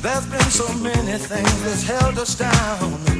There's been so many things that's held us down.